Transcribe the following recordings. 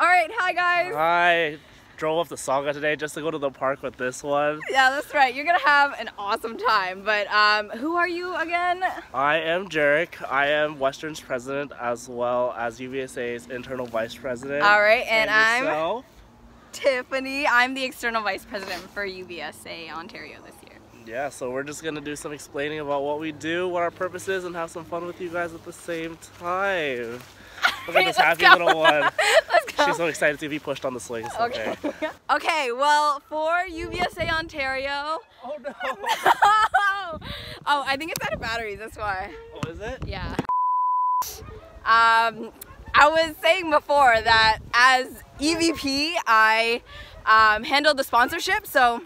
All right, hi guys. I drove up to Sauga today just to go to the park with this one. Yeah, that's right. You're gonna have an awesome time. But um, who are you again? I am Jarek. I am Western's president as well as UVSA's internal vice president. All right, and, And I'm? Tiffany. I'm the external vice president for UVSA Ontario this year. Yeah, so we're just gonna do some explaining about what we do, what our purpose is, and have some fun with you guys at the same time. Look at this happy little one. Let's go. She's so excited to be pushed on the swings. Okay. Okay. okay. Well, for UVSA Ontario. Oh no. oh, I think it's out of batteries. That's why. Oh, is it? Yeah. Um, I was saying before that as EVP, I um, handle the sponsorship. So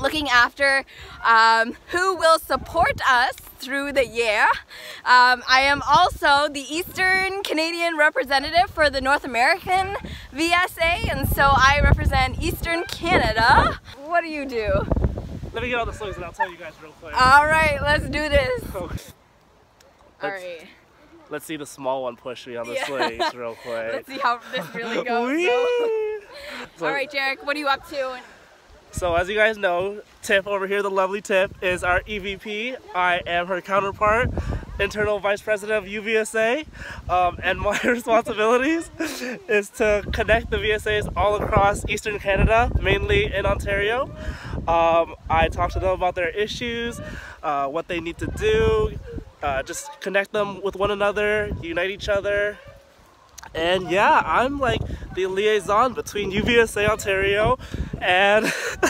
looking after um, who will support us through the year. Um, I am also the Eastern Canadian representative for the North American VSA, and so I represent Eastern Canada. What do you do? Let me get all the swings and I'll tell you guys real quick. All right, let's do this. Okay. All Let's- see the small one push me on the Yeah. swings real quick. let's see how this really goes. So- All right, Jarek, what are you up to? So as you guys know, Tip over here, the lovely Tip, is our EVP. I am her counterpart, internal vice president of UVSA. Um, and my responsibilities is to connect the VSAs all across Eastern Canada, mainly in Ontario. Um, I talk to them about their issues, uh, what they need to do, uh, just connect them with one another, unite each other, and yeah, I'm like the liaison between UVSA Ontario and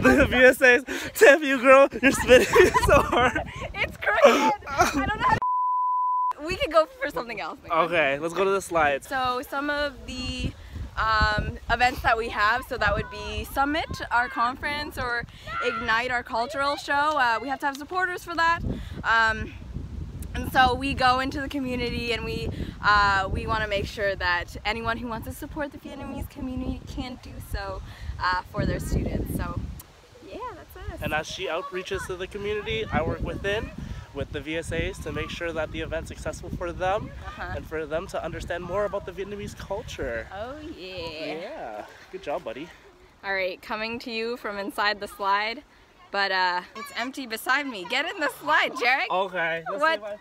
the VSA's. Tiff, you girl, you're spinning so hard. It's cricket. I don't know how to... We could go for something else. maybe. Okay, let's go to the slides. So some of the um, events that we have, so that would be Summit, our conference, or Ignite, our cultural show. Uh, we have to have supporters for that. Um, and so we go into the community and we uh, we want to make sure that anyone who wants to support the Vietnamese community can do so uh, for their students. So yeah, that's us. And as she outreaches to the community, I work within with the VSAs to make sure that the event's accessible for them Uh-huh. and for them to understand more about the Vietnamese culture. Oh yeah. Yeah, good job, buddy. All right, coming to you from inside the slide, but uh, it's empty beside me. Get in the slide, Jarek. Okay, let's What? see if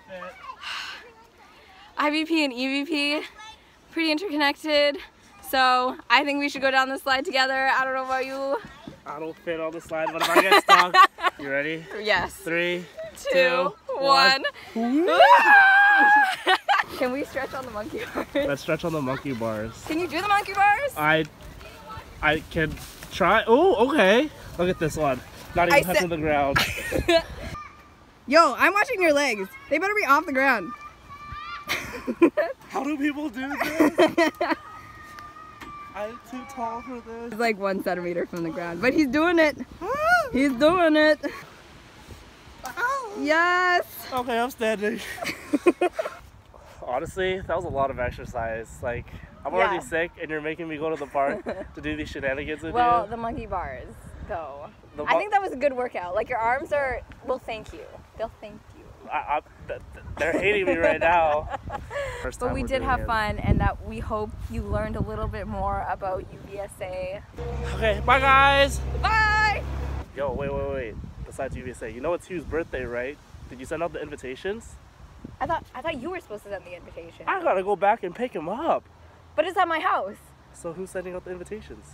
I fit. IVP and EVP, pretty interconnected. So I think we should go down the slide together. I don't know about you. I don't fit on the slide, but if I get stuck, you ready? Yes. Three, Two, one. one. Can we stretch on the monkey bars? Let's stretch on the monkey bars. Can you do the monkey bars? I I can try. Oh, okay. Look at this one. Not even I touching the ground. Yo, I'm watching your legs. They better be off the ground. How do people do this? I'm too tall for this. It's like one centimeter from the ground, but he's doing it. He's doing it. Yes. Okay, I'm standing. Honestly, that was a lot of exercise. Like, I'm already Yeah. sick, and you're making me go to the park to do these shenanigans with Well, you. the monkey bars, though. The I think that was a good workout. Like your arms are, Well, thank you. They'll thank you. I, I, th- th- they're hating me right now. First But we did have it. fun, and that we hope you learned a little bit more about UVSA. Okay, bye guys. Bye. Yo, wait, wait, wait. Besides UVSA, you know it's Hugh's birthday, right? Did you send out the invitations? I thought I thought you were supposed to send the invitation, I gotta go back and pick him up. but it's at my house. So who's sending out the invitations?